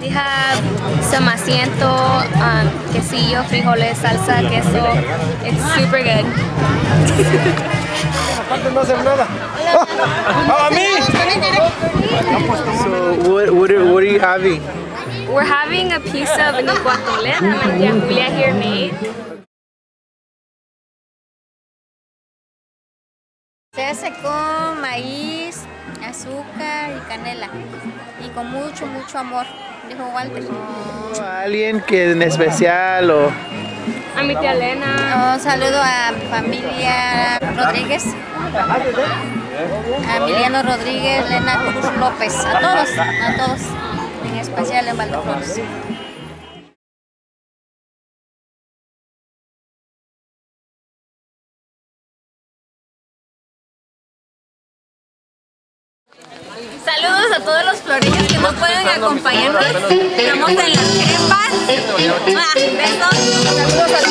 We have some asiento, um, quesillo, frijoles, salsa, queso. It's super good. ¡Ah, a mí! So what what are, what are you having? We're having a piece of guacamole that my tia Julia here made. Se hace con maíz, azúcar y canela. Y con mucho, mucho amor, dijo Walter. Alguien que en especial o A mi tía Elena. Un saludo a mi familia Rodríguez, a Emiliano Rodríguez, Lena Cruz López, a todos, a todos, en especial en Valdeflores. Saludos a todos los floreños que nos pueden acompañarnos. Estamos en las crepas. ¡Mua! Besos. Saludos a